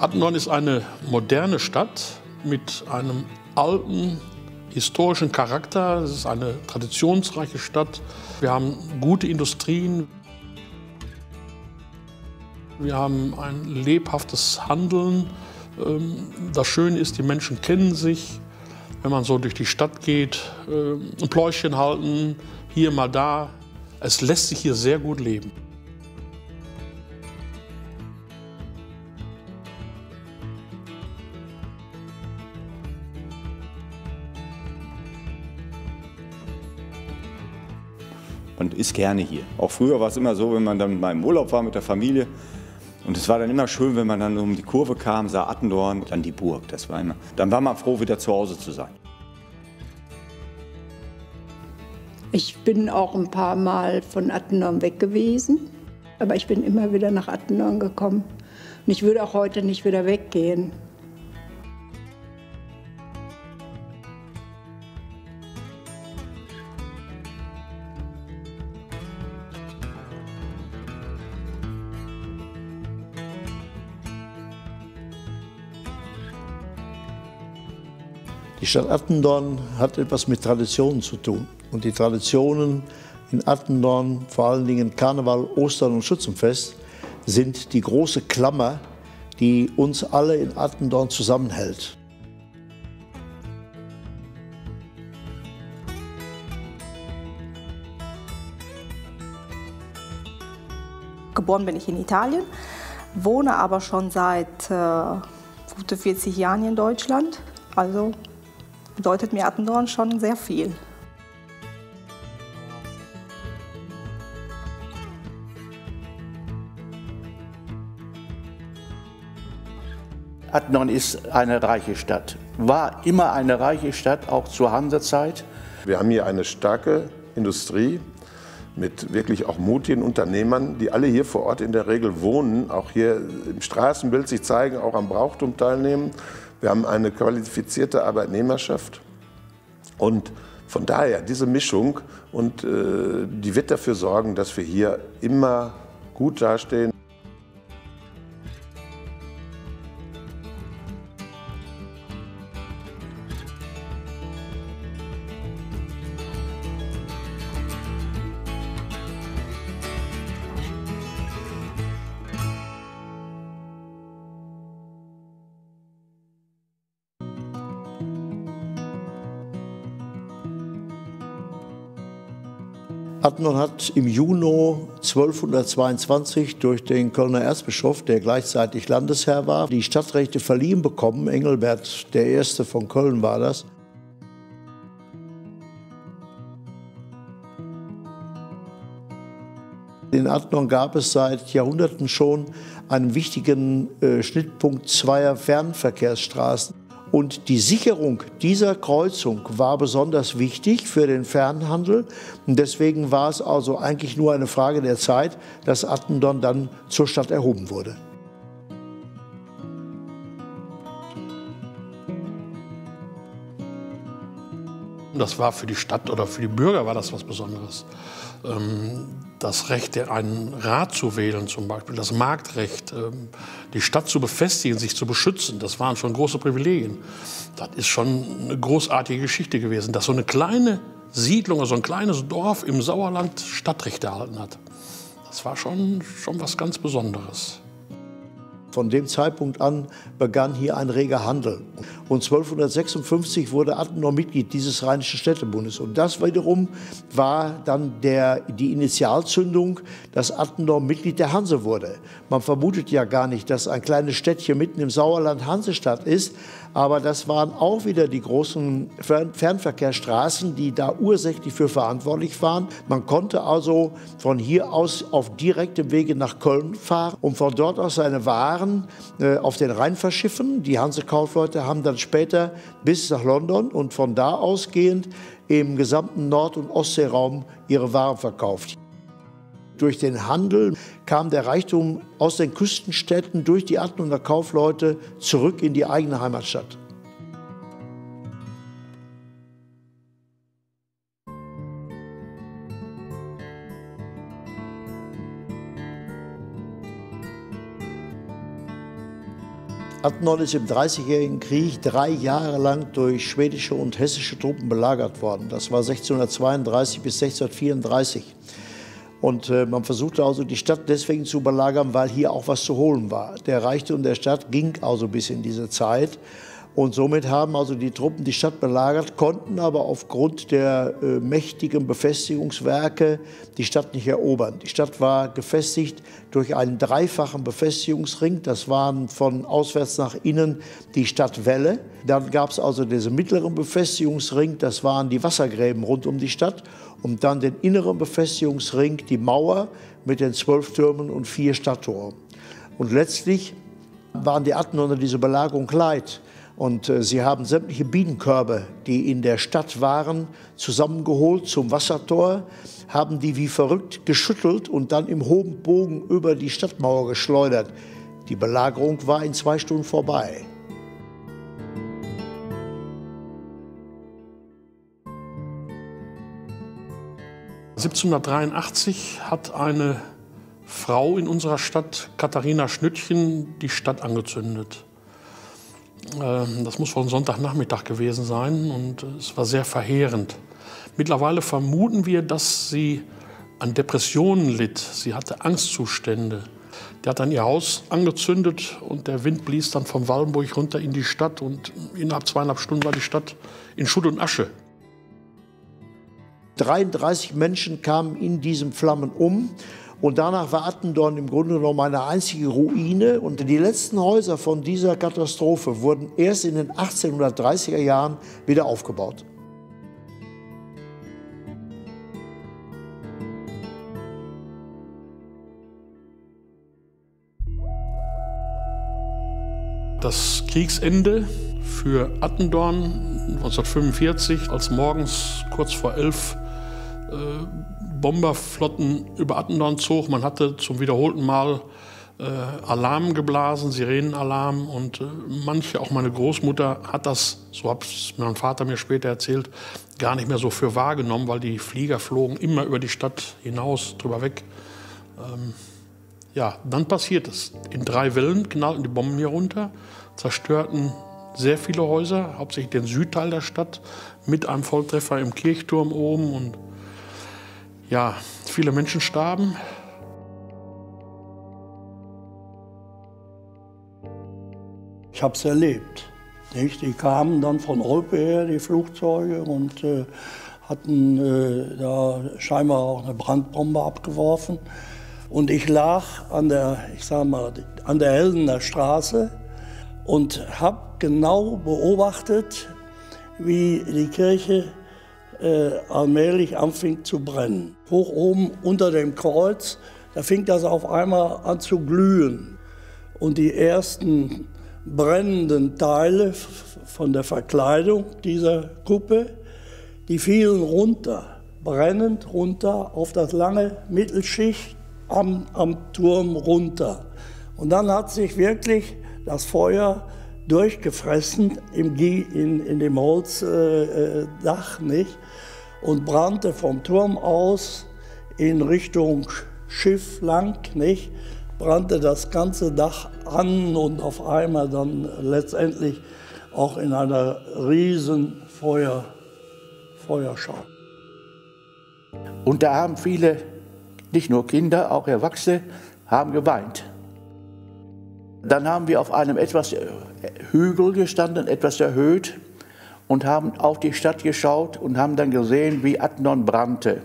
Attendorn ist eine moderne Stadt mit einem alten historischen Charakter. Es ist eine traditionsreiche Stadt. Wir haben gute Industrien. Wir haben ein lebhaftes Handeln. Ähm, das Schöne ist, die Menschen kennen sich. Wenn man so durch die Stadt geht, ähm, ein Pläuschen halten, hier mal da. Es lässt sich hier sehr gut leben. Man ist gerne hier. Auch früher war es immer so, wenn man dann mal im Urlaub war mit der Familie. Und es war dann immer schön, wenn man dann um die Kurve kam, sah Attendorn, dann die Burg. Das war immer, dann war man froh, wieder zu Hause zu sein. Ich bin auch ein paar Mal von Attendorn weg gewesen, aber ich bin immer wieder nach Attendorn gekommen. Und ich würde auch heute nicht wieder weggehen. Stadt Attendorn hat etwas mit Traditionen zu tun. Und die Traditionen in Attendorn, vor allen Dingen Karneval, Ostern und Schützenfest, sind die große Klammer, die uns alle in Attendorn zusammenhält. Geboren bin ich in Italien, wohne aber schon seit äh, gute 40 Jahren in Deutschland. Also bedeutet mir Attendorn schon sehr viel. Attendorn ist eine reiche Stadt, war immer eine reiche Stadt, auch zur Hansezeit. Wir haben hier eine starke Industrie mit wirklich auch mutigen Unternehmern, die alle hier vor Ort in der Regel wohnen, auch hier im Straßenbild sich zeigen, auch am Brauchtum teilnehmen. Wir haben eine qualifizierte Arbeitnehmerschaft und von daher diese Mischung und äh, die wird dafür sorgen, dass wir hier immer gut dastehen. Attendorn hat im Juni 1222 durch den Kölner Erzbischof, der gleichzeitig Landesherr war, die Stadtrechte verliehen bekommen. Engelbert I. von Köln war das. In Attendorn gab es seit Jahrhunderten schon einen wichtigen äh, Schnittpunkt zweier Fernverkehrsstraßen. Und die Sicherung dieser Kreuzung war besonders wichtig für den Fernhandel. Und deswegen war es also eigentlich nur eine Frage der Zeit, dass Attendorn dann zur Stadt erhoben wurde. Das war für die Stadt oder für die Bürger war das was Besonderes. Ähm, das Recht, einen Rat zu wählen zum Beispiel, das Marktrecht, ähm, die Stadt zu befestigen, sich zu beschützen, das waren schon große Privilegien. Das ist schon eine großartige Geschichte gewesen, dass so eine kleine Siedlung, so also ein kleines Dorf im Sauerland Stadtrecht erhalten hat. Das war schon, schon was ganz Besonderes. Von dem Zeitpunkt an begann hier ein reger Handel. Und 1256 wurde Attendorn Mitglied dieses Rheinischen Städtebundes. Und das wiederum war dann der, die Initialzündung, dass Attendorn Mitglied der Hanse wurde. Man vermutet ja gar nicht, dass ein kleines Städtchen mitten im Sauerland Hansestadt ist. Aber das waren auch wieder die großen Fernverkehrsstraßen, die da ursächlich für verantwortlich waren. Man konnte also von hier aus auf direktem Wege nach Köln fahren und von dort aus seine Waren äh, auf den Rhein verschiffen. Die Hansekaufleute haben dann später bis nach London und von da ausgehend im gesamten Nord- und Ostseeraum ihre Waren verkauft. Durch den Handel kam der Reichtum aus den Küstenstädten durch die Attendorner Kaufleute zurück in die eigene Heimatstadt. Attendorn ist im Dreißigjährigen Krieg drei Jahre lang durch schwedische und hessische Truppen belagert worden. Das war 1632 bis 1634. Und äh, man versuchte also die Stadt deswegen zu belagern, weil hier auch was zu holen war. Der Reichtum der Stadt ging also bis in diese Zeit. Und somit haben also die Truppen die Stadt belagert, konnten aber aufgrund der äh, mächtigen Befestigungswerke die Stadt nicht erobern. Die Stadt war gefestigt durch einen dreifachen Befestigungsring. Das waren von auswärts nach innen die Stadtwälle. Dann gab es also diesen mittleren Befestigungsring, das waren die Wassergräben rund um die Stadt. Und dann den inneren Befestigungsring, die Mauer mit den zwölf Türmen und vier Stadttoren. Und letztlich waren die Attendorner diese Belagerung leid. Und äh, sie haben sämtliche Bienenkörbe, die in der Stadt waren, zusammengeholt zum Wassertor, haben die wie verrückt geschüttelt und dann im hohen Bogen über die Stadtmauer geschleudert. Die Belagerung war in zwei Stunden vorbei. (1783) hat eine Frau in unserer Stadt, Katharina Schnüttchen, die Stadt angezündet. Ähm, das muss ein Sonntagnachmittag gewesen sein und es war sehr verheerend. Mittlerweile vermuten wir, dass sie an Depressionen litt. Sie hatte Angstzustände. Der hat dann ihr Haus angezündet und der Wind blies dann vom Wallenburg runter in die Stadt und innerhalb zweieinhalb Stunden war die Stadt in Schutt und Asche. 33 Menschen kamen in diesen Flammen um und danach war Attendorn im Grunde genommen eine einzige Ruine. Und die letzten Häuser von dieser Katastrophe wurden erst in den 1830er Jahren wieder aufgebaut. Das Kriegsende für Attendorn 1945, als morgens kurz vor elf äh, Bomberflotten über Attendorn zog. Man hatte zum wiederholten Mal äh, Alarm geblasen, Sirenenalarm und äh, manche, auch meine Großmutter, hat das, so hat mein Vater mir später erzählt, gar nicht mehr so für wahrgenommen, weil die Flieger flogen immer über die Stadt hinaus, drüber weg. Ähm, ja, dann passiert es. In drei Wellen knallten die Bomben hier runter, zerstörten sehr viele Häuser, hauptsächlich den Südteil der Stadt, mit einem Volltreffer im Kirchturm oben und ja, viele Menschen starben. Ich habe es erlebt. Nicht? Die kamen dann von Olpe her, die Flugzeuge, und äh, hatten äh, da scheinbar auch eine Brandbombe abgeworfen. Und ich lag an der, ich sag mal, an der Heldener Straße und habe genau beobachtet, wie die Kirche äh, allmählich anfing zu brennen. Hoch oben unter dem Kreuz, da fing das auf einmal an zu glühen. Und die ersten brennenden Teile von der Verkleidung dieser Kuppe, die fielen runter, brennend runter auf das lange Mittelschicht am, am Turm runter. Und dann hat sich wirklich das Feuer durchgefressen im, in, in dem Holzdach, äh, nicht? Und brannte vom Turm aus in Richtung Schiff lang, nicht? Brannte das ganze Dach an und auf einmal dann letztendlich auch in einer riesen Feuer, Feuerschau. Und da haben viele, nicht nur Kinder, auch Erwachsene, haben geweint. Dann haben wir auf einem etwas äh, Hügel gestanden, etwas erhöht und haben auf die Stadt geschaut und haben dann gesehen, wie Adnon brannte.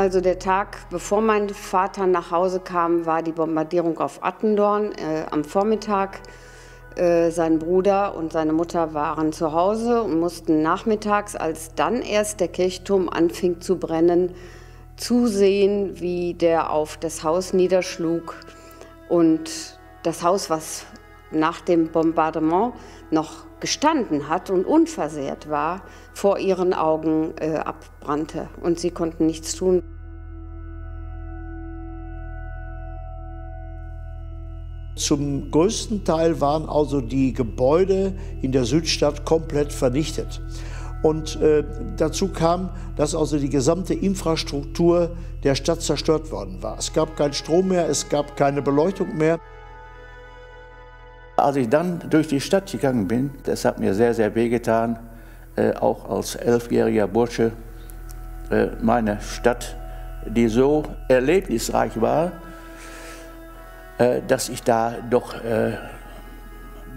Also der Tag, bevor mein Vater nach Hause kam, war die Bombardierung auf Attendorn äh, am Vormittag. Äh, sein Bruder und seine Mutter waren zu Hause und mussten nachmittags, als dann erst der Kirchturm anfing zu brennen, zusehen, wie der auf das Haus niederschlug und das Haus, was nach dem Bombardement noch gestanden hat und unversehrt war, vor ihren Augen äh, abbrannte und sie konnten nichts tun. Zum größten Teil waren also die Gebäude in der Südstadt komplett vernichtet. Und äh, dazu kam, dass also die gesamte Infrastruktur der Stadt zerstört worden war. Es gab keinen Strom mehr, es gab keine Beleuchtung mehr. Als ich dann durch die Stadt gegangen bin, das hat mir sehr, sehr wehgetan, äh, auch als elfjähriger Bursche, äh, meine Stadt, die so erlebnisreich war, äh, dass ich da doch, äh,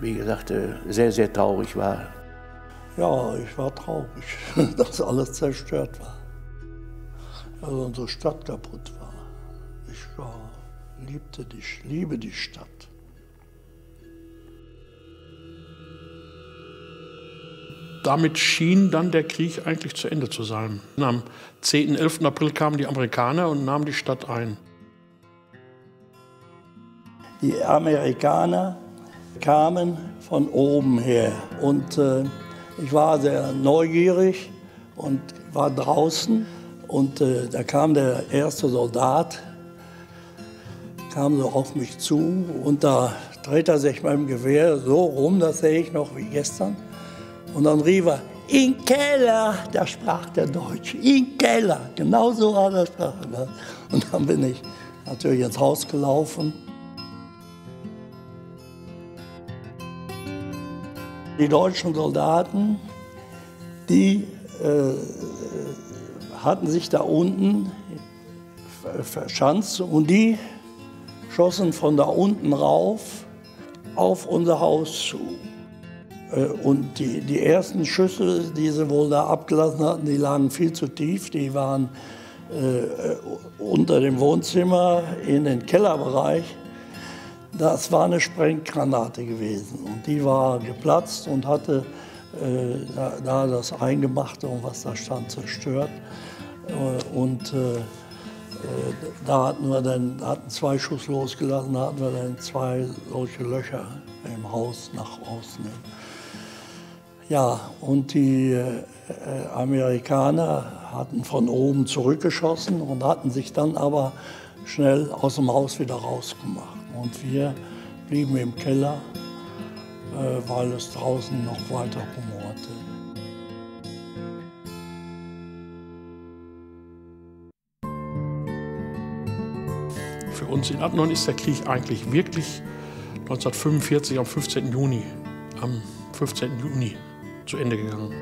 wie gesagt, äh, sehr, sehr traurig war. Ja, ich war traurig, dass alles zerstört war. Also unsere Stadt kaputt war. Ich war, liebte die, liebe die Stadt. Damit schien dann der Krieg eigentlich zu Ende zu sein. Am 10. 11. April kamen die Amerikaner und nahmen die Stadt ein. Die Amerikaner kamen von oben her und äh, ich war sehr neugierig und war draußen und äh, da kam der erste Soldat, kam so auf mich zu und da dreht er sich mit dem Gewehr so rum, das sehe ich noch wie gestern. Und dann rief er, in Keller, da sprach der Deutsch, in Keller, genau so war der Sprache. Und dann bin ich natürlich ins Haus gelaufen. Die deutschen Soldaten, die äh, hatten sich da unten verschanzt und die schossen von da unten rauf auf unser Haus zu. Äh, und die, die ersten Schüsse, die sie wohl da abgelassen hatten, die lagen viel zu tief. Die waren äh, unter dem Wohnzimmer in den Kellerbereich. Das war eine Sprenggranate gewesen und die war geplatzt und hatte äh, da, da, das Eingemachte und was da stand zerstört. Äh, und äh, äh, da hatten wir dann hatten zwei Schuss losgelassen, da hatten wir dann zwei solche Löcher im Haus nach außen. Ja, und die äh, Amerikaner hatten von oben zurückgeschossen und hatten sich dann aber schnell aus dem Haus wieder rausgemacht. Und wir blieben im Keller, äh, weil es draußen noch weiter rumorte. Für uns in Adnon ist der Krieg eigentlich wirklich 1945 am 15. Juni, am 15. Juni zu Ende gegangen.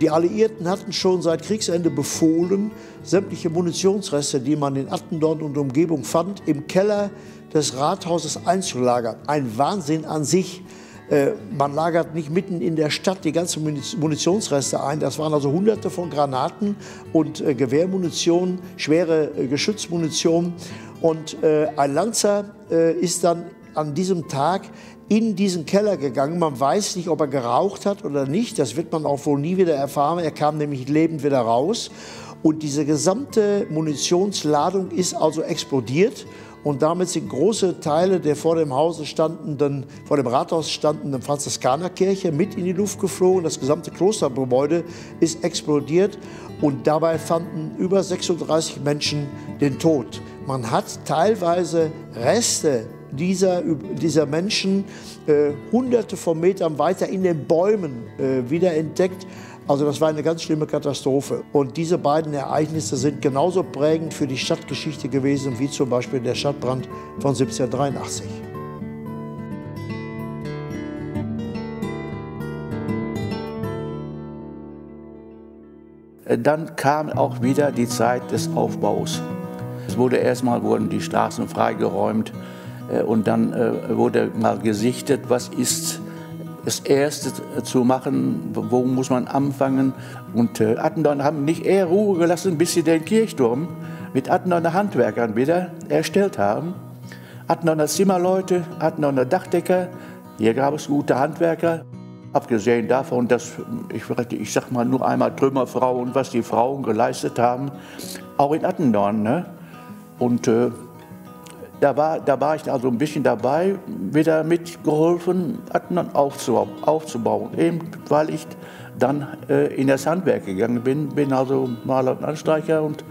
Die Alliierten hatten schon seit Kriegsende befohlen, sämtliche Munitionsreste, die man in Attendorn und Umgebung fand, im Keller des Rathauses einzulagern. Ein Wahnsinn an sich. Äh, man lagert nicht mitten in der Stadt die ganzen Munitionsreste ein. Das waren also hunderte von Granaten und äh, Gewehrmunition, schwere äh, Geschützmunition. Und ein Lanzer ist dann an diesem Tag in diesen Keller gegangen. Man weiß nicht, ob er geraucht hat oder nicht. Das wird man auch wohl nie wieder erfahren. Er kam nämlich lebend wieder raus. Und diese gesamte Munitionsladung ist also explodiert. Und damit sind große Teile der vor dem Hause standenden, vor dem Rathaus standenden Franziskanerkirche mit in die Luft geflogen. Das gesamte Klostergebäude ist explodiert und dabei fanden über 36 Menschen den Tod. Man hat teilweise Reste dieser, dieser Menschen äh, hunderte von Metern weiter in den Bäumen äh, wieder entdeckt. Also das war eine ganz schlimme Katastrophe. Und diese beiden Ereignisse sind genauso prägend für die Stadtgeschichte gewesen wie zum Beispiel der Stadtbrand von 1783. Dann kam auch wieder die Zeit des Aufbaus. Es wurde erstmal wurden die Straßen freigeräumt und dann äh, wurde mal gesichtet, was ist das Erste zu machen, wo muss man anfangen. Und äh, Attendorn haben nicht eher Ruhe gelassen, bis sie den Kirchturm mit Attendorner Handwerkern wieder erstellt haben. Attendorner Zimmerleute, Attendorner Dachdecker, hier gab es gute Handwerker. Abgesehen davon, dass ich, ich sag mal nur einmal Trümmerfrauen, was die Frauen geleistet haben, auch in Attendorn. Ne? Und äh, da war, da war ich also ein bisschen dabei, wieder mitgeholfen, Adnan aufzubauen. Eben weil ich dann äh, in das Handwerk gegangen bin, bin also Maler und Anstreicher und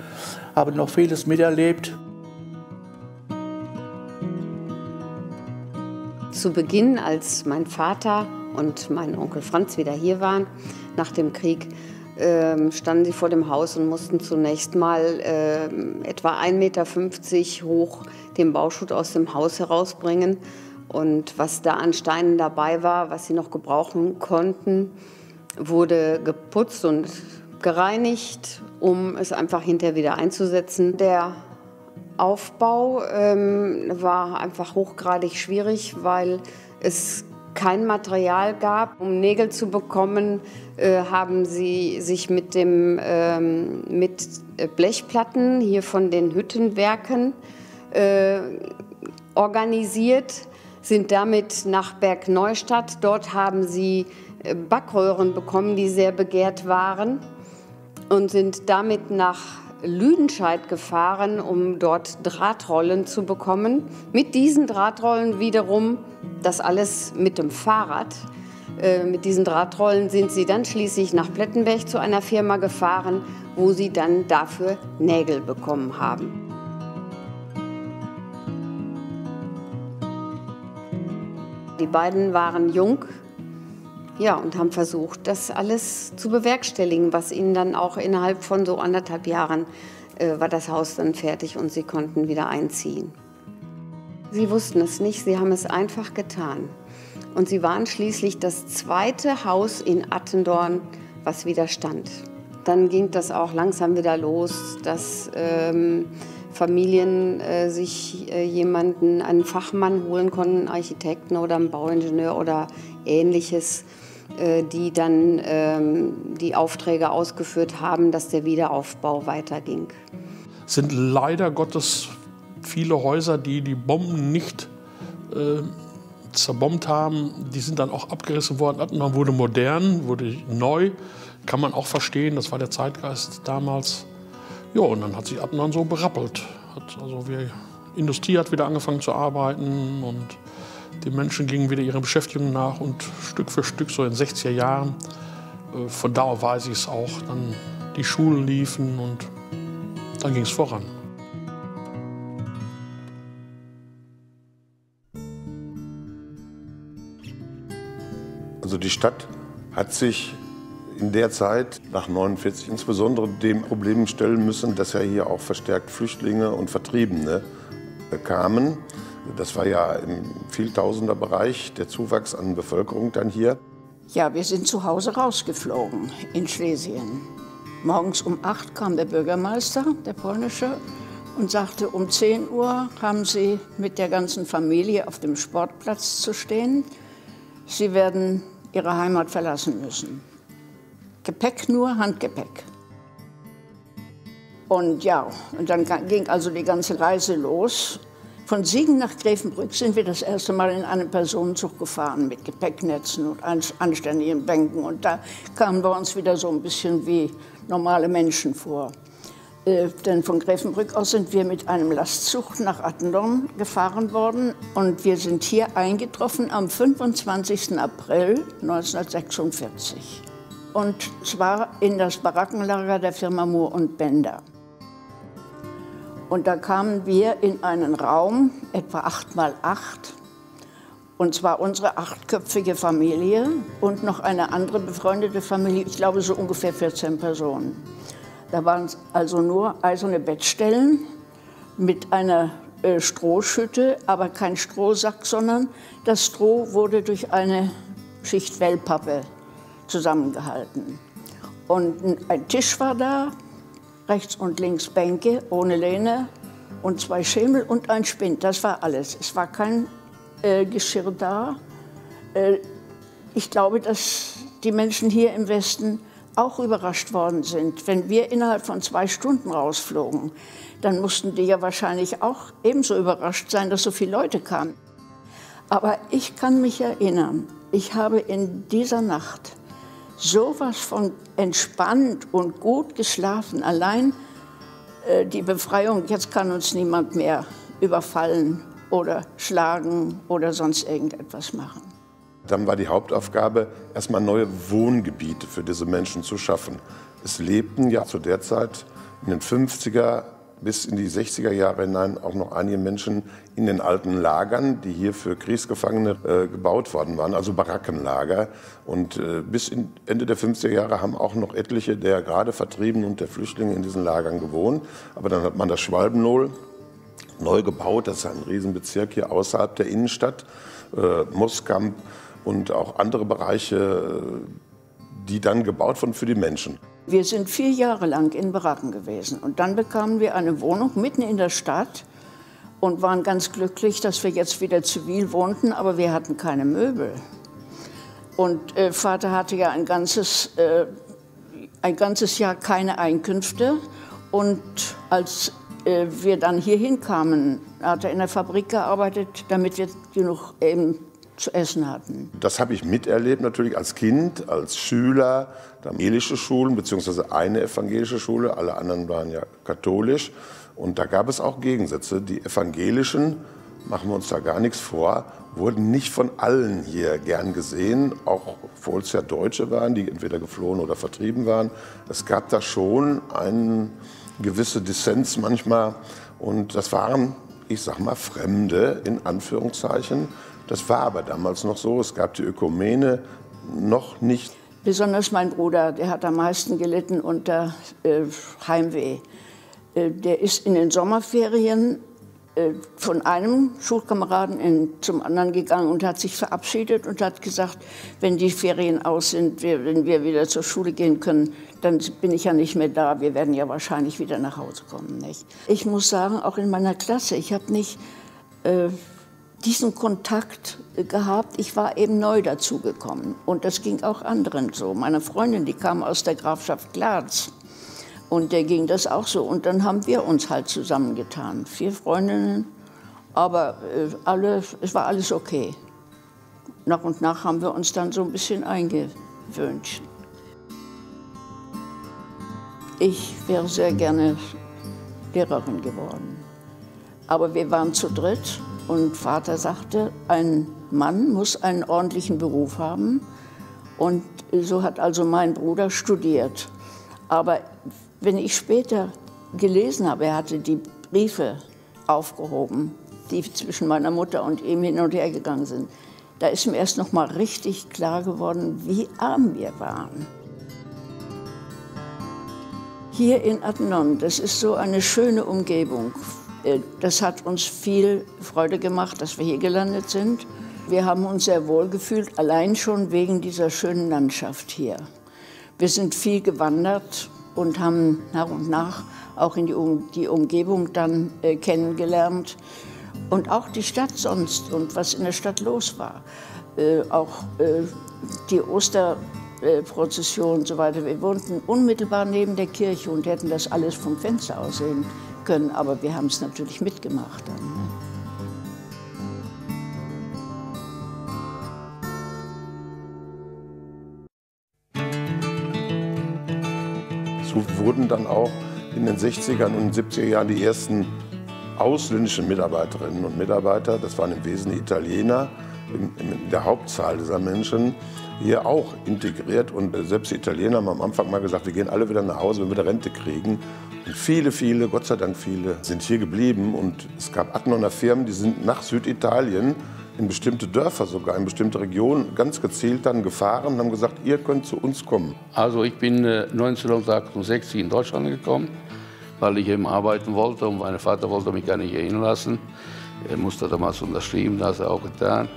habe noch vieles miterlebt. zu Beginn, als mein Vater und mein Onkel Franz wieder hier waren nach dem Krieg, ähm, standen sie vor dem Haus und mussten zunächst mal äh, etwa 1,50 Meter hoch den Bauschutt aus dem Haus herausbringen. Und was da an Steinen dabei war, was sie noch gebrauchen konnten, wurde geputzt und gereinigt, um es einfach hinterher wieder einzusetzen. Der Aufbau ähm, war einfach hochgradig schwierig, weil es kein Material gab. Um Nägel zu bekommen, äh, haben sie sich mit, dem, ähm, mit Blechplatten hier von den Hüttenwerken äh, organisiert, sind damit nach Bergneustadt. Dort haben sie äh, Backröhren bekommen, die sehr begehrt waren und sind damit nach Lüdenscheid gefahren, um dort Drahtrollen zu bekommen. Mit diesen Drahtrollen wiederum, das alles mit dem Fahrrad, äh, mit diesen Drahtrollen sind sie dann schließlich nach Plettenberg zu einer Firma gefahren, wo sie dann dafür Nägel bekommen haben. Die beiden waren jung, ja, und haben versucht, das alles zu bewerkstelligen, was ihnen dann auch innerhalb von so anderthalb Jahren äh, war das Haus dann fertig und sie konnten wieder einziehen. Sie wussten es nicht, sie haben es einfach getan. Und sie waren schließlich das zweite Haus in Attendorn, was wieder stand. Dann ging das auch langsam wieder los, dass ähm, Familien äh, sich äh, jemanden, einen Fachmann holen konnten, einen Architekten oder einen Bauingenieur oder ähnliches, äh, die dann ähm, die Aufträge ausgeführt haben, dass der Wiederaufbau weiterging. Sind leider Gottes viele Häuser, die die Bomben nicht äh, zerbombt haben, die sind dann auch abgerissen worden. Attendorn wurde modern, wurde neu, kann man auch verstehen, das war der Zeitgeist damals. Ja, und dann hat sich Attendorn so berappelt. Hat, also wir, Industrie hat wieder angefangen zu arbeiten und die Menschen gingen wieder ihrer Beschäftigung nach und Stück für Stück, so in den 60er Jahren, äh, von da weiß ich es auch, dann die Schulen liefen und dann ging es voran. Also die Stadt hat sich in der Zeit nach 49 insbesondere dem Problem stellen müssen, dass ja hier auch verstärkt Flüchtlinge und Vertriebene kamen. Das war ja im Vieltausenderbereich der Zuwachs an Bevölkerung dann hier. Ja, wir sind zu Hause rausgeflogen in Schlesien. Morgens um 8 kam der Bürgermeister, der polnische, und sagte, um 10 Uhr haben Sie mit der ganzen Familie auf dem Sportplatz zu stehen. Sie werden Ihre Heimat verlassen müssen. Gepäck nur, Handgepäck. Und ja, und dann ging also die ganze Reise los. Von Siegen nach Grevenbrück sind wir das erste Mal in einem Personenzug gefahren mit Gepäcknetzen und anständigen Bänken. Und da kamen wir uns wieder so ein bisschen wie normale Menschen vor. Äh, denn von Grevenbrück aus sind wir mit einem Lastzug nach Attendorn gefahren worden und wir sind hier eingetroffen am 25. April 1946. Und zwar in das Barackenlager der Firma Moore und Bender. Und da kamen wir in einen Raum, etwa acht mal acht, und zwar unsere achtköpfige Familie und noch eine andere befreundete Familie, ich glaube so ungefähr 14 Personen. Da waren also nur eiserne Bettstellen mit einer äh, Strohschütte, aber kein Strohsack, sondern das Stroh wurde durch eine Schicht Wellpappe zusammengehalten. Und ein Tisch war da, rechts und links Bänke ohne Lehne und zwei Schemel und ein Spind. Das war alles. Es war kein äh, Geschirr da. Äh, ich glaube, dass die Menschen hier im Westen auch überrascht worden sind. Wenn wir innerhalb von zwei Stunden rausflogen, dann mussten die ja wahrscheinlich auch ebenso überrascht sein, dass so viele Leute kamen. Aber ich kann mich erinnern, ich habe in dieser Nacht sowas von entspannt und gut geschlafen. Allein äh, die Befreiung, jetzt kann uns niemand mehr überfallen oder schlagen oder sonst irgendetwas machen. Dann war die Hauptaufgabe, erstmal neue Wohngebiete für diese Menschen zu schaffen. Es lebten ja zu der Zeit in den 50er bis in die 60er Jahre hinein auch noch einige Menschen in den alten Lagern, die hier für Kriegsgefangene äh, gebaut worden waren, also Barackenlager. Und äh, bis Ende der 50er Jahre haben auch noch etliche der gerade Vertriebenen und der Flüchtlinge in diesen Lagern gewohnt. Aber dann hat man das Schwalbenol neu gebaut. Das ist ein Riesenbezirk hier außerhalb der Innenstadt. Äh, Moskamp und auch andere Bereiche, äh, die dann gebaut wurden für die Menschen. Wir sind vier Jahre lang in Baracken gewesen und dann bekamen wir eine Wohnung mitten in der Stadt und waren ganz glücklich, dass wir jetzt wieder zivil wohnten, aber wir hatten keine Möbel. Und äh, Vater hatte ja ein ganzes, äh, ein ganzes Jahr keine Einkünfte und als äh, wir dann hierhin kamen, hat er in der Fabrik gearbeitet, damit wir genug eben zu essen hatten. Das habe ich miterlebt natürlich als Kind, als Schüler, evangelische Schulen, beziehungsweise eine evangelische Schule, alle anderen waren ja katholisch. Und da gab es auch Gegensätze. Die evangelischen, machen wir uns da gar nichts vor, wurden nicht von allen hier gern gesehen, auch obwohl es ja Deutsche waren, die entweder geflohen oder vertrieben waren. Es gab da schon eine gewisse Dissens manchmal. Und das waren, ich sag mal, Fremde in Anführungszeichen, das war aber damals noch so. Es gab die Ökumene noch nicht. Besonders mein Bruder, der hat am meisten gelitten unter äh, Heimweh. Äh, der ist in den Sommerferien äh, von einem Schulkameraden in, zum anderen gegangen und hat sich verabschiedet und hat gesagt, wenn die Ferien aus sind, wir, wenn wir wieder zur Schule gehen können, dann bin ich ja nicht mehr da. Wir werden ja wahrscheinlich wieder nach Hause kommen. Nicht? Ich muss sagen, auch in meiner Klasse, ich habe nicht äh, diesen Kontakt gehabt. Ich war eben neu dazugekommen und das ging auch anderen so. Meine Freundin, die kam aus der Grafschaft Glatz und der ging das auch so. Und dann haben wir uns halt zusammengetan, vier Freundinnen, aber äh, alle, es war alles okay. Nach und nach haben wir uns dann so ein bisschen eingewöhnt. Ich wäre sehr gerne Lehrerin geworden. Aber wir waren zu dritt und Vater sagte, ein Mann muss einen ordentlichen Beruf haben. Und so hat also mein Bruder studiert. Aber wenn ich später gelesen habe, er hatte die Briefe aufgehoben, die zwischen meiner Mutter und ihm hin und her gegangen sind, da ist mir erst noch mal richtig klar geworden, wie arm wir waren. Hier in Adnon, das ist so eine schöne Umgebung das hat uns viel Freude gemacht, dass wir hier gelandet sind. Wir haben uns sehr wohl gefühlt, allein schon wegen dieser schönen Landschaft hier. Wir sind viel gewandert und haben nach und nach auch in die, um die Umgebung dann äh, kennengelernt und auch die Stadt sonst und was in der Stadt los war. Äh, auch äh, die Osterprozession und so weiter. Wir wohnten unmittelbar neben der Kirche und hätten das alles vom Fenster aus sehen können, aber wir haben es natürlich mitgemacht dann. Ne? So wurden dann auch in den 60er und 70er Jahren die ersten ausländischen Mitarbeiterinnen und Mitarbeiter, das waren im Wesentlichen Italiener, in, in der Hauptzahl dieser Menschen, hier auch integriert. Und selbst die Italiener haben am Anfang mal gesagt, wir gehen alle wieder nach Hause, wenn wir die Rente kriegen. Und viele, viele, Gott sei Dank viele, sind hier geblieben. Und es gab 800 Firmen, die sind nach Süditalien in bestimmte Dörfer sogar, in bestimmte Regionen ganz gezielt dann gefahren und haben gesagt, ihr könnt zu uns kommen. Also ich bin 1968 äh, in Deutschland gekommen, weil ich eben arbeiten wollte und mein Vater wollte mich gar nicht gehen lassen. Er musste damals unterschrieben, das hat er auch getan.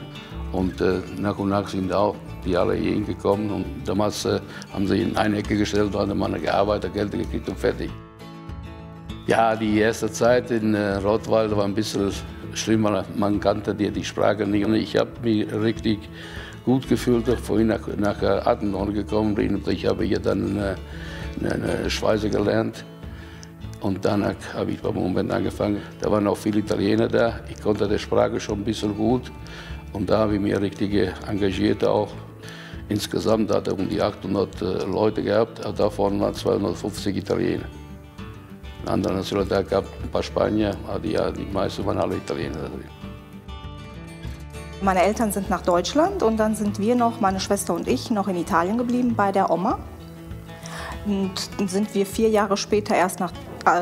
Und äh, nach und nach sind auch die alle hier hingekommen und damals äh, haben sie in eine Ecke gestellt, da haben wir gearbeitet, Geld gekriegt und fertig. Ja, die erste Zeit in äh, Rottwald war ein bisschen schlimmer. Man kannte die, die Sprache nicht. Und ich habe mich richtig gut gefühlt, ich nach, nach Attendorn gekommen bin. Und ich habe hier dann eine, eine Schweizer gelernt. Und dann habe ich beim Moment angefangen. Da waren auch viele Italiener da. Ich konnte die Sprache schon ein bisschen gut. Und da habe ich mich richtig engagiert auch. Insgesamt hat er um die 800 äh, Leute gehabt, davon waren 250 Italiener. Andere Nationalität gab ein paar Spanier, aber die, die meisten waren alle Italiener. Meine Eltern sind nach Deutschland und dann sind wir noch, meine Schwester und ich, noch in Italien geblieben bei der Oma. Und dann sind wir vier Jahre später erst nach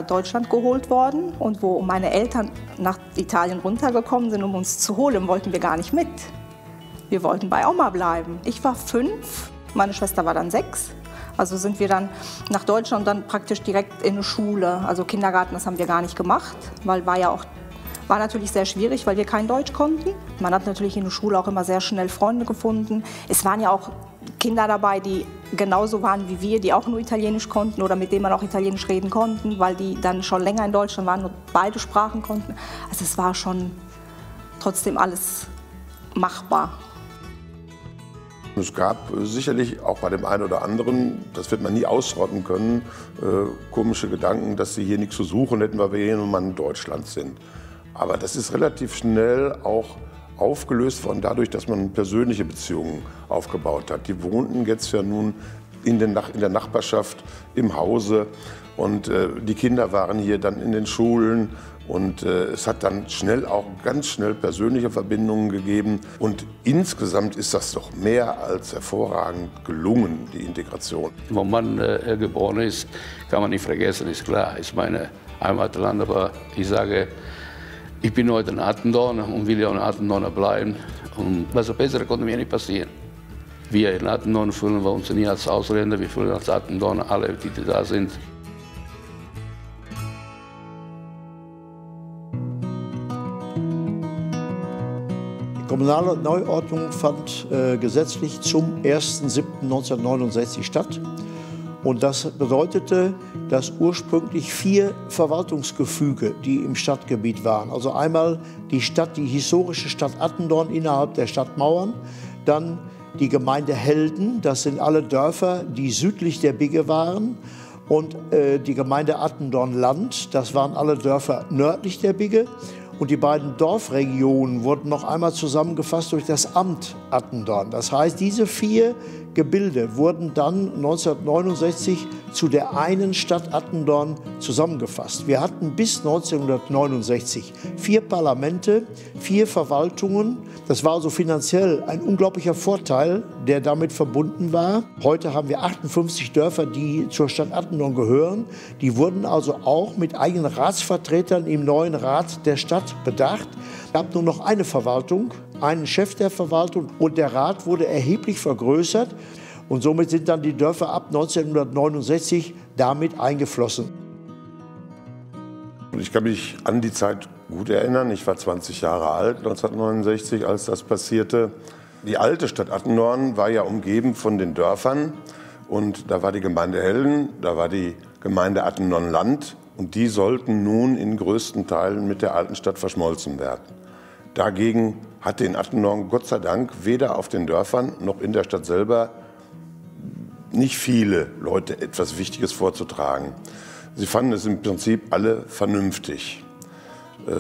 Deutschland geholt worden. Und wo meine Eltern nach Italien runtergekommen sind, um uns zu holen, wollten wir gar nicht mit. Wir wollten bei Oma bleiben. Ich war fünf, meine Schwester war dann sechs. Also sind wir dann nach Deutschland und dann praktisch direkt in eine Schule. Also Kindergarten, das haben wir gar nicht gemacht, weil war ja auch war natürlich sehr schwierig, weil wir kein Deutsch konnten. Man hat natürlich in der Schule auch immer sehr schnell Freunde gefunden. Es waren ja auch Kinder dabei, die genauso waren wie wir, die auch nur Italienisch konnten oder mit denen man auch Italienisch reden konnten, weil die dann schon länger in Deutschland waren und beide Sprachen konnten. Also es war schon trotzdem alles machbar. Es gab sicherlich auch bei dem einen oder anderen, das wird man nie ausrotten können, äh, komische Gedanken, dass sie hier nichts zu suchen hätten, weil wir hier nun mal in Deutschland sind. Aber das ist relativ schnell auch aufgelöst worden dadurch, dass man persönliche Beziehungen aufgebaut hat. Die wohnten jetzt ja nun in, den, in der Nachbarschaft, im Hause und äh, die Kinder waren hier dann in den Schulen und äh, es hat dann schnell auch ganz schnell persönliche Verbindungen gegeben. Und insgesamt ist das doch mehr als hervorragend gelungen, die Integration. Wo man äh, geboren ist, kann man nicht vergessen, ist klar, ist meine Heimatland. Aber ich sage, ich bin heute ein Attendorner und will ja ein Attendorner bleiben. Und was besser konnte mir nicht passieren. Wir in Attendorn fühlen wir uns nie als Ausländer, wir fühlen als Attendorner, alle, die da sind. Die kommunale Neuordnung fand äh, gesetzlich zum 1.7.1969 statt. Und das bedeutete, dass ursprünglich vier Verwaltungsgefüge, die im Stadtgebiet waren, also einmal die Stadt, die historische Stadt Attendorn innerhalb der Stadtmauern, dann die Gemeinde Helden, das sind alle Dörfer, die südlich der Bigge waren, und äh, die Gemeinde Attendorn-Land, das waren alle Dörfer nördlich der Bigge. Und die beiden Dorfregionen wurden noch einmal zusammengefasst durch das Amt Attendorn. Das heißt, diese vier Gebilde wurden dann 1969 zu der einen Stadt Attendorn zusammengefasst. Wir hatten bis 1969 vier Parlamente, vier Verwaltungen. Das war also finanziell ein unglaublicher Vorteil, der damit verbunden war. Heute haben wir 58 Dörfer, die zur Stadt Attendorn gehören. Die wurden also auch mit eigenen Ratsvertretern im neuen Rat der Stadt bedacht. Es gab nur noch eine Verwaltung, einen Chef der Verwaltung und der Rat wurde erheblich vergrößert. Und somit sind dann die Dörfer ab 1969 damit eingeflossen. Ich kann mich an die Zeit gut erinnern. Ich war 20 Jahre alt 1969, als das passierte. Die alte Stadt Attendorn war ja umgeben von den Dörfern. Und da war die Gemeinde Helden, da war die Gemeinde Attendorn-Land. Und die sollten nun in größten Teilen mit der alten Stadt verschmolzen werden. Dagegen hatte in Attendorn Gott sei Dank weder auf den Dörfern noch in der Stadt selber nicht viele Leute etwas Wichtiges vorzutragen. Sie fanden es im Prinzip alle vernünftig. Äh,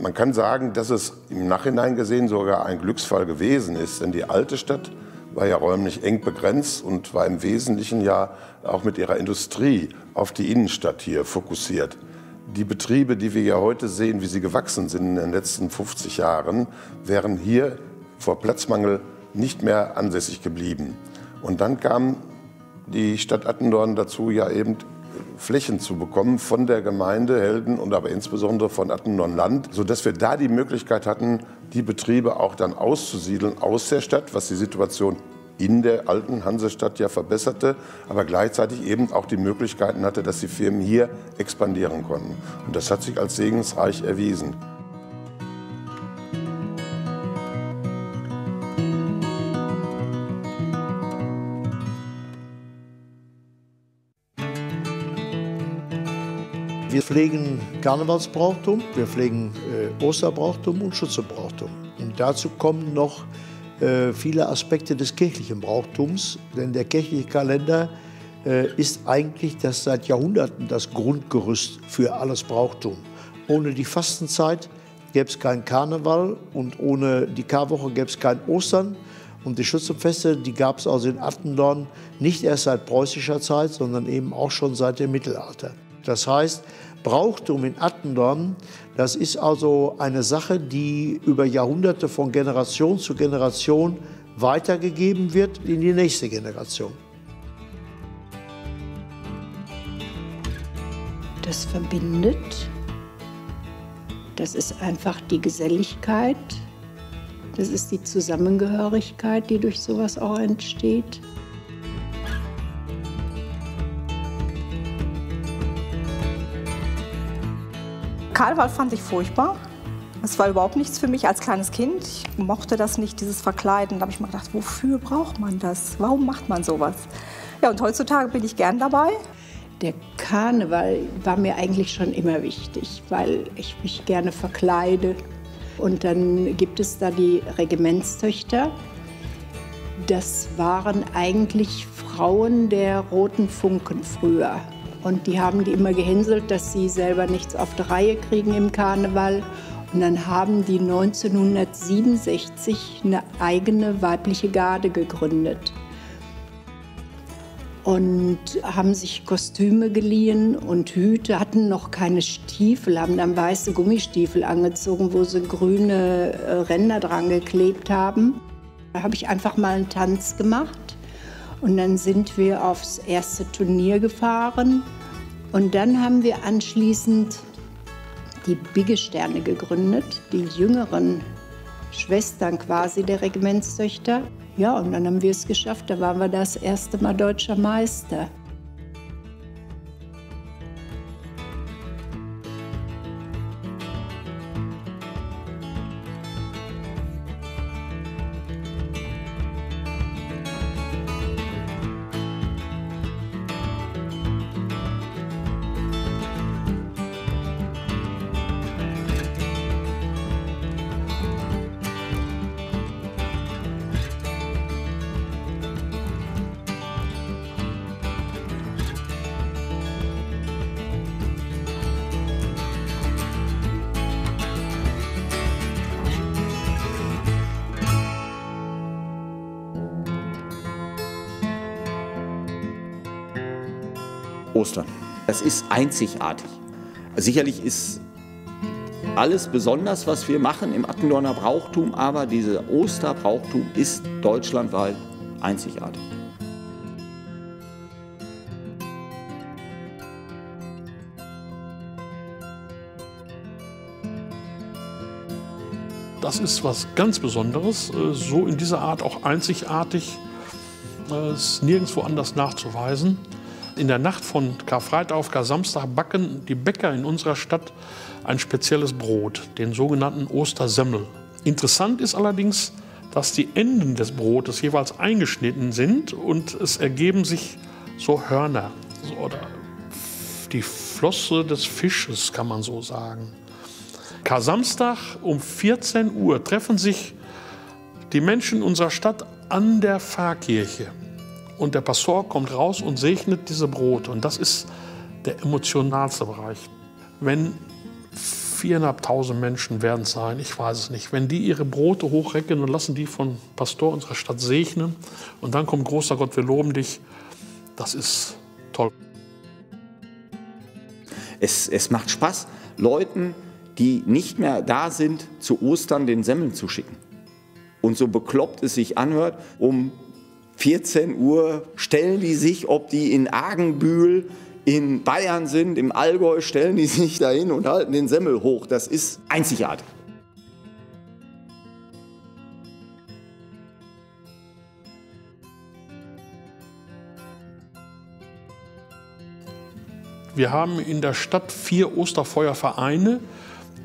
man kann sagen, dass es im Nachhinein gesehen sogar ein Glücksfall gewesen ist, denn die alte Stadt war ja räumlich eng begrenzt und war im Wesentlichen ja auch mit ihrer Industrie auf die Innenstadt hier fokussiert. Die Betriebe, die wir ja heute sehen, wie sie gewachsen sind in den letzten 50 Jahren, wären hier vor Platzmangel nicht mehr ansässig geblieben. Und dann kam die Stadt Attendorn dazu, ja eben Flächen zu bekommen von der Gemeinde Helden und aber insbesondere von Attendorn Land, sodass wir da die Möglichkeit hatten, die Betriebe auch dann auszusiedeln aus der Stadt, was die Situation in der alten Hansestadt ja verbesserte, aber gleichzeitig eben auch die Möglichkeiten hatte, dass die Firmen hier expandieren konnten. Und das hat sich als segensreich erwiesen. Wir pflegen Karnevalsbrauchtum, wir pflegen äh, Osterbrauchtum und Schutzebrauchtum. Und dazu kommen noch viele Aspekte des kirchlichen Brauchtums, denn der kirchliche Kalender äh, ist eigentlich das seit Jahrhunderten das Grundgerüst für alles Brauchtum. Ohne die Fastenzeit gäbe es keinen Karneval und ohne die Karwoche gäbe es kein Ostern. Und die Schützenfeste, die gab es also in Attendorn nicht erst seit preußischer Zeit, sondern eben auch schon seit dem Mittelalter. Das heißt, Brauchtum in Attendorn, das ist also eine Sache, die über Jahrhunderte von Generation zu Generation weitergegeben wird in die nächste Generation. Das verbindet. Das ist einfach die Geselligkeit. Das ist die Zusammengehörigkeit, die durch sowas auch entsteht. Karneval fand ich furchtbar. Es war überhaupt nichts für mich als kleines Kind. Ich mochte das nicht, dieses Verkleiden. Da habe ich mir gedacht, wofür braucht man das? Warum macht man sowas? Ja, und heutzutage bin ich gern dabei. Der Karneval war mir eigentlich schon immer wichtig, weil ich mich gerne verkleide. Und dann gibt es da die Regimentstöchter. Das waren eigentlich Frauen der Roten Funken früher. Und die haben die immer gehänselt, dass sie selber nichts auf der Reihe kriegen im Karneval. Und dann haben die 1967 eine eigene weibliche Garde gegründet und haben sich Kostüme geliehen und Hüte, hatten noch keine Stiefel, haben dann weiße Gummistiefel angezogen, wo sie grüne äh, Ränder dran geklebt haben. Da habe ich einfach mal einen Tanz gemacht und dann sind wir aufs erste Turnier gefahren und dann haben wir anschließend die Biggesterne gegründet, die jüngeren Schwestern quasi der Regimentstöchter. Ja, und dann haben wir es geschafft. Da waren wir das erste Mal deutscher Meister. Ostern. Das ist einzigartig. Sicherlich ist alles besonders, was wir machen im Attendorner Brauchtum, aber dieser Osterbrauchtum ist deutschlandweit einzigartig. Das ist was ganz Besonderes, äh, so in dieser Art auch einzigartig, äh, ist nirgendwo anders nachzuweisen. In der Nacht von Karfreitag auf Kar-Samstag backen die Bäcker in unserer Stadt ein spezielles Brot, den sogenannten Ostersemmel. Interessant ist allerdings, dass die Enden des Brotes jeweils eingeschnitten sind und es ergeben sich so Hörner oder die Flosse des Fisches, kann man so sagen. Kar-Samstag um 14 Uhr treffen sich die Menschen unserer Stadt an der Pfarrkirche und der Pastor kommt raus und segnet diese Brote. Und das ist der emotionalste Bereich. Wenn viereinhalbtausend Menschen werden es sein, ich weiß es nicht. Wenn die ihre Brote hochrecken und lassen die von Pastor unserer Stadt segnen und dann kommt großer Gott, wir loben dich, das ist toll. Es, es macht Spaß, Leuten, die nicht mehr da sind, zu Ostern den Semmeln zu schicken. Und so bekloppt es sich anhört, um 14 Uhr stellen die sich, ob die in Argenbühl in Bayern sind, im Allgäu, stellen die sich dahin und halten den Semmel hoch. Das ist einzigartig. Wir haben in der Stadt vier Osterfeuervereine,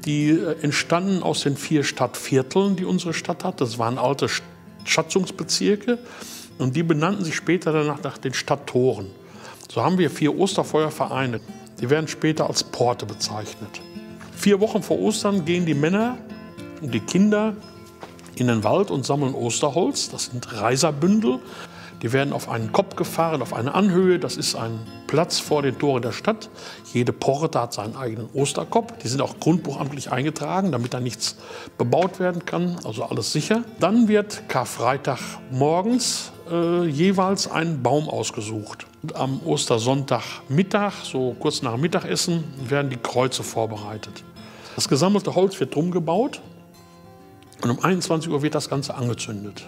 die äh, entstanden aus den vier Stadtvierteln, die unsere Stadt hat. Das waren alte Schatzungsbezirke. Und die benannten sich später danach nach den Stadttoren. So haben wir vier Osterfeuervereine. Die werden später als Porte bezeichnet. Vier Wochen vor Ostern gehen die Männer und die Kinder in den Wald und sammeln Osterholz. Das sind Reiserbündel. Die werden auf einen Kopf gefahren, auf eine Anhöhe. Das ist ein Platz vor den Toren der Stadt. Jede Porte hat seinen eigenen Osterkopf. Die sind auch grundbuchamtlich eingetragen, damit da nichts bebaut werden kann. Also alles sicher. Dann wird Karfreitag morgens äh, jeweils ein Baum ausgesucht. Und am Ostersonntagmittag, so kurz nach Mittagessen, werden die Kreuze vorbereitet. Das gesammelte Holz wird drum gebaut und um 21 Uhr wird das Ganze angezündet.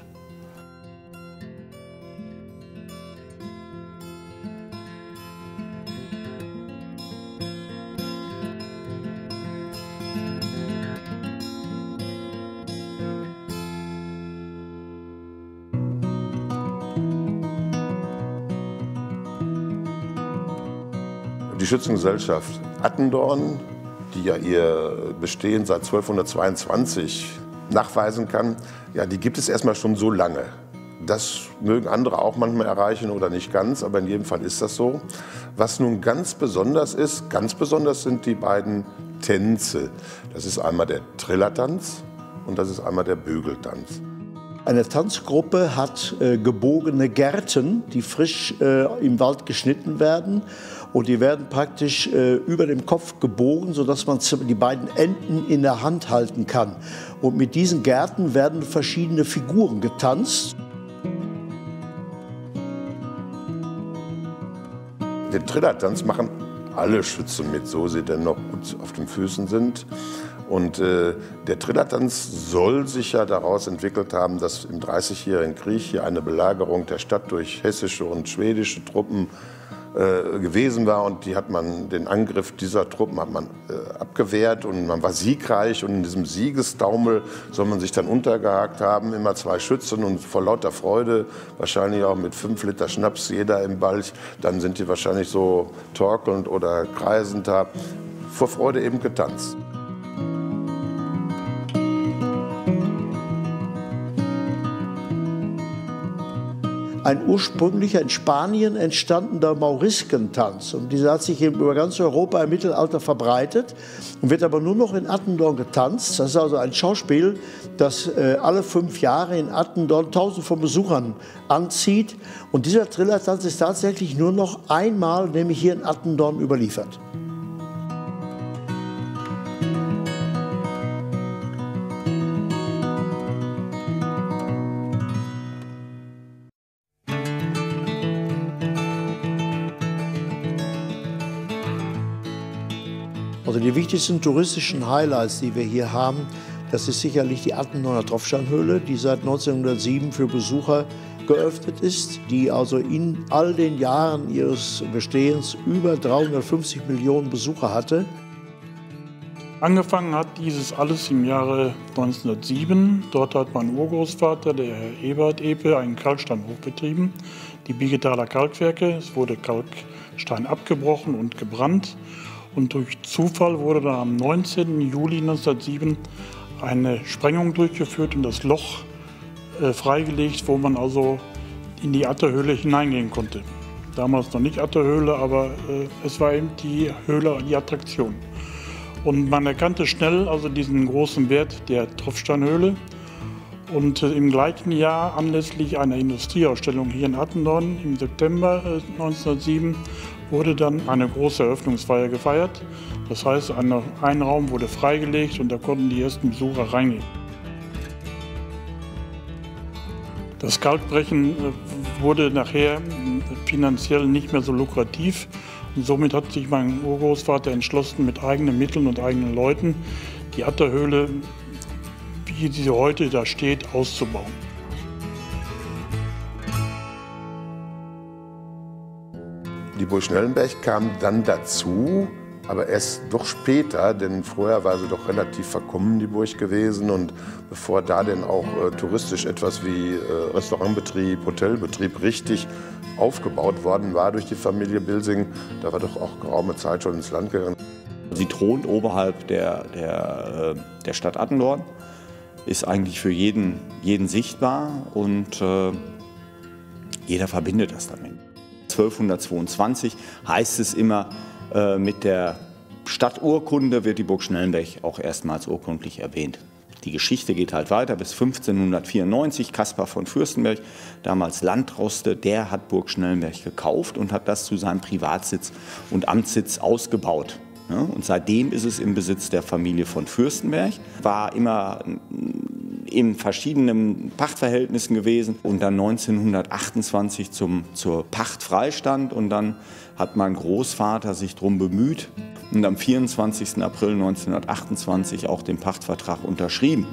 Die Schützengesellschaft Attendorn, die ja ihr Bestehen seit 1222 nachweisen kann, ja, die gibt es erstmal schon so lange. Das mögen andere auch manchmal erreichen oder nicht ganz, aber in jedem Fall ist das so. Was nun ganz besonders ist, ganz besonders sind die beiden Tänze. Das ist einmal der Trillertanz und das ist einmal der Bügeltanz. Eine Tanzgruppe hat äh, gebogene Gärten, die frisch äh, im Wald geschnitten werden. Und die werden praktisch äh, über dem Kopf gebogen, sodass man die beiden Enden in der Hand halten kann. Und mit diesen Gärten werden verschiedene Figuren getanzt. Den Trillertanz machen alle Schützen mit, so sie denn noch gut auf den Füßen sind. Und äh, der Trillertanz soll sich ja daraus entwickelt haben, dass im Dreißigjährigen Krieg hier eine Belagerung der Stadt durch hessische und schwedische Truppen äh, gewesen war und die hat man den Angriff dieser Truppen hat man äh, abgewehrt und man war siegreich und in diesem Siegestaumel soll man sich dann untergehakt haben, immer zwei Schützen und vor lauter Freude, wahrscheinlich auch mit fünf Liter Schnaps jeder im Balch, dann sind die wahrscheinlich so torkelnd oder kreisend da vor Freude eben getanzt. Ein ursprünglicher in Spanien entstandener Mauriskentanz. Und dieser hat sich über ganz Europa im Mittelalter verbreitet und wird aber nur noch in Attendorn getanzt. Das ist also ein Schauspiel, das äh, alle fünf Jahre in Attendorn tausend von Besuchern anzieht. Und dieser Trillertanz ist tatsächlich nur noch einmal, nämlich hier in Attendorn, überliefert. Wichtigsten touristischen Highlights, die wir hier haben, das ist sicherlich die Attendorner Tropfsteinhöhle, die seit 1907 für Besucher geöffnet ist, die also in all den Jahren ihres Bestehens über 350 Millionen Besucher hatte. Angefangen hat dieses alles im Jahre 1907. Dort hat mein Urgroßvater, der Herr Ebert Epe, einen Kalksteinhof betrieben, die Bigetaler Kalkwerke. Es wurde Kalkstein abgebrochen und gebrannt. Und durch Zufall wurde dann am 19. Juli 1907 eine Sprengung durchgeführt und das Loch äh, freigelegt, wo man also in die Atterhöhle hineingehen konnte. Damals noch nicht Atterhöhle, aber äh, es war eben die Höhle, die Attraktion. Und man erkannte schnell also diesen großen Wert der Tropfsteinhöhle. Und äh, im gleichen Jahr, anlässlich einer Industrieausstellung hier in Attendorn im September äh, 1907, wurde dann eine große Eröffnungsfeier gefeiert. Das heißt, ein Raum wurde freigelegt und da konnten die ersten Besucher reingehen. Das Kalkbrechen äh, wurde nachher finanziell nicht mehr so lukrativ und somit hat sich mein Urgroßvater entschlossen, mit eigenen Mitteln und eigenen Leuten die Atterhöhle, wie sie heute da steht, auszubauen. Die Burg Schnellenberg kam dann dazu, aber erst doch später, denn vorher war sie doch relativ verkommen, die Burg gewesen. Und bevor da denn auch äh, touristisch etwas wie äh, Restaurantbetrieb, Hotelbetrieb richtig aufgebaut worden war durch die Familie Bilsing, da war doch auch geraume Zeit schon ins Land gegangen. Sie thront oberhalb der, der, äh, der Stadt Attendorn, ist eigentlich für jeden, jeden sichtbar und äh, jeder verbindet das damit. 1222 heißt es immer, äh, mit der Stadturkunde wird die Burg Schnellenberg auch erstmals urkundlich erwähnt. Die Geschichte geht halt weiter bis 1594. Kaspar von Fürstenberg, damals Landroste, der hat Burg Schnellenberg gekauft und hat das zu seinem Privatsitz und Amtssitz ausgebaut. Und seitdem ist es im Besitz der Familie von Fürstenberg. War immer in verschiedenen Pachtverhältnissen gewesen und dann 1928 zum, zur Pacht freistand und dann hat mein Großvater sich darum bemüht und am 24. April 1928 auch den Pachtvertrag unterschrieben.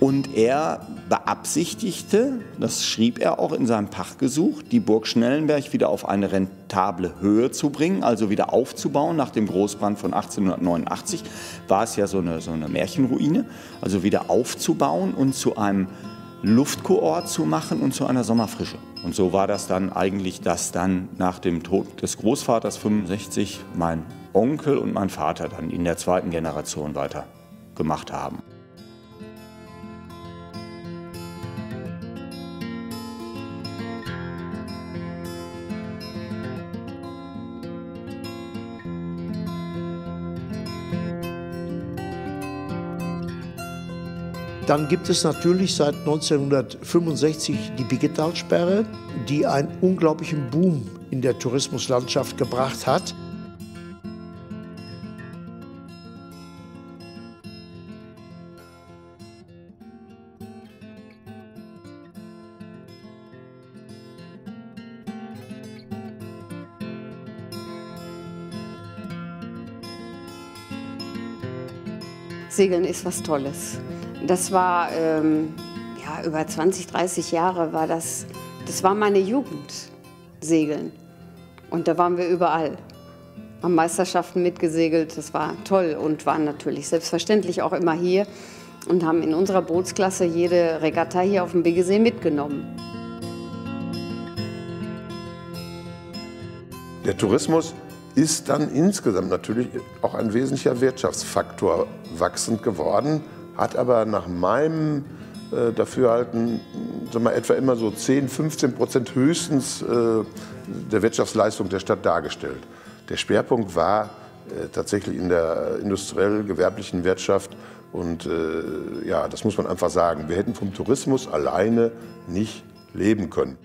Und er beabsichtigte, das schrieb er auch in seinem Pachtgesuch, die Burg Schnellenberg wieder auf eine rentable Höhe zu bringen, also wieder aufzubauen. Nach dem Großbrand von 1889 war es ja so eine, so eine Märchenruine, also wieder aufzubauen und zu einem Luftkurort zu machen und zu einer Sommerfrische. Und so war das dann eigentlich, dass dann nach dem Tod des Großvaters 65 mein Onkel und mein Vater dann in der zweiten Generation weitergemacht haben. Dann gibt es natürlich seit 1965 die Biggetalsperre, die einen unglaublichen Boom in der Tourismuslandschaft gebracht hat. Segeln ist was Tolles. Das war ähm, ja, über 20, 30 Jahre war das, das war meine Jugend, Segeln. Und da waren wir überall. Haben Meisterschaften mitgesegelt, das war toll und waren natürlich selbstverständlich auch immer hier und haben in unserer Bootsklasse jede Regatta hier auf dem Biggesee mitgenommen. Der Tourismus ist dann insgesamt natürlich auch ein wesentlicher Wirtschaftsfaktor wachsend geworden hat aber nach meinem äh, Dafürhalten sagen wir, etwa immer so 10, 15 Prozent höchstens äh, der Wirtschaftsleistung der Stadt dargestellt. Der Schwerpunkt war äh, tatsächlich in der industriell-gewerblichen Wirtschaft und äh, ja, das muss man einfach sagen. Wir hätten vom Tourismus alleine nicht leben können.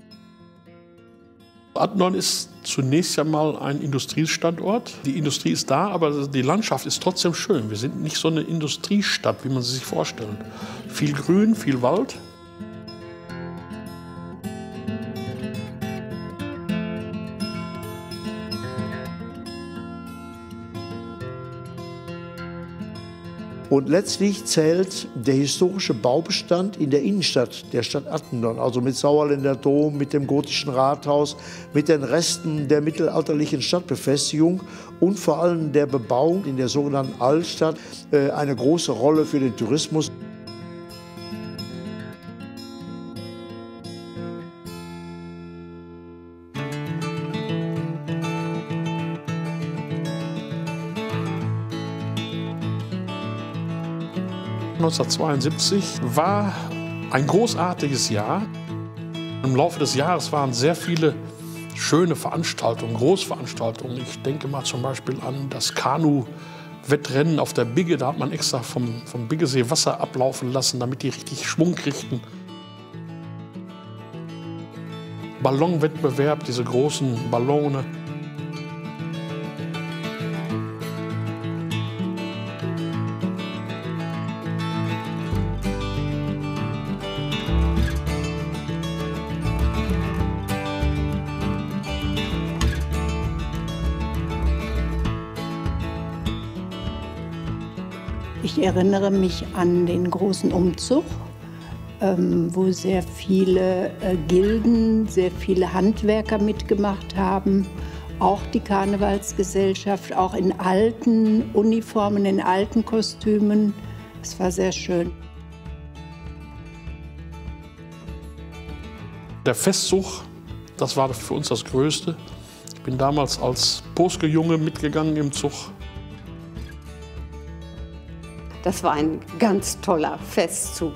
Attendorn ist zunächst einmal ein Industriestandort. Die Industrie ist da, aber die Landschaft ist trotzdem schön. Wir sind nicht so eine Industriestadt, wie man sie sich vorstellt. Viel Grün, viel Wald. Und letztlich zählt der historische Baubestand in der Innenstadt der Stadt Attendorn, also mit Sauerländer Dom, mit dem gotischen Rathaus, mit den Resten der mittelalterlichen Stadtbefestigung und vor allem der Bebauung in der sogenannten Altstadt äh, eine große Rolle für den Tourismus. ...1972 war ein großartiges Jahr. Im Laufe des Jahres waren sehr viele schöne Veranstaltungen, Großveranstaltungen. Ich denke mal zum Beispiel an das Kanu-Wettrennen auf der Bigge. Da hat man extra vom, vom Biggesee Wasser ablaufen lassen, damit die richtig Schwung kriegten. Ballonwettbewerb, diese großen Ballone. Erinnere mich an den großen Umzug, ähm, wo sehr viele äh, Gilden, sehr viele Handwerker mitgemacht haben. Auch die Karnevalsgesellschaft, auch in alten Uniformen, in alten Kostümen. Es war sehr schön. Der Festzug, das war für uns das Größte. Ich bin damals als Poske-Junge mitgegangen im Zug. Das war ein ganz toller Festzug.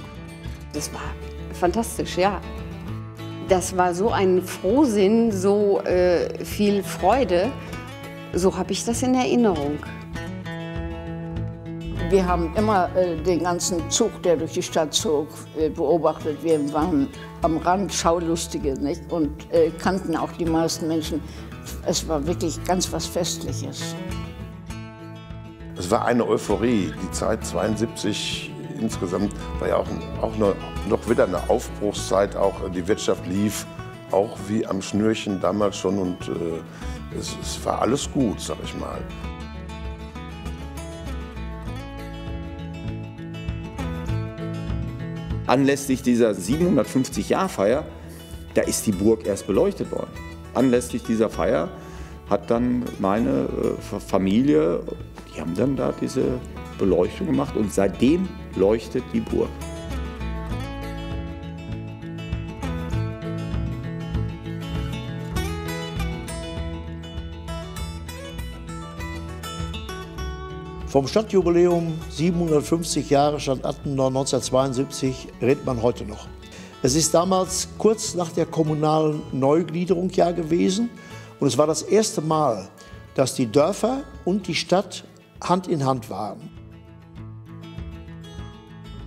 Das war fantastisch, ja. Das war so ein Frohsinn, so äh, viel Freude. So habe ich das in Erinnerung. Wir haben immer äh, den ganzen Zug, der durch die Stadt zog, äh, beobachtet. Wir waren am Rand Schaulustige nicht? und äh, kannten auch die meisten Menschen. Es war wirklich ganz was Festliches. Es war eine Euphorie. Die Zeit 72 insgesamt war ja auch, auch eine, noch wieder eine Aufbruchszeit. Auch die Wirtschaft lief auch wie am Schnürchen damals schon und äh, es, es war alles gut, sag ich mal. Anlässlich dieser 750-Jahr-Feier, da ist die Burg erst beleuchtet worden. Anlässlich dieser Feier hat dann meine äh, Familie, die haben dann da diese Beleuchtung gemacht und seitdem leuchtet die Burg. Vom Stadtjubiläum 750 Jahre Stadt Attendorn 1972 redet man heute noch. Es ist damals kurz nach der kommunalen Neugliederung ja gewesen und es war das erste Mal, dass die Dörfer und die Stadt Hand in Hand waren.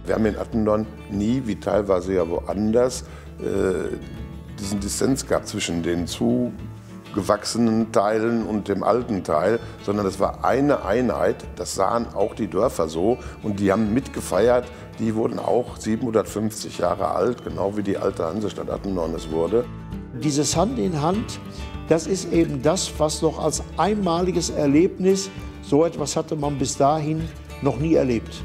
Wir haben in Attendorn nie, wie teilweise ja woanders, äh, diesen Dissens gehabt zwischen den zugewachsenen Teilen und dem alten Teil, sondern es war eine Einheit. Das sahen auch die Dörfer so und die haben mitgefeiert. Die wurden auch 750 Jahre alt, genau wie die alte Hansestadt Attendorn es wurde. Dieses Hand in Hand, das ist eben das, was noch als einmaliges Erlebnis, so etwas hatte man bis dahin noch nie erlebt.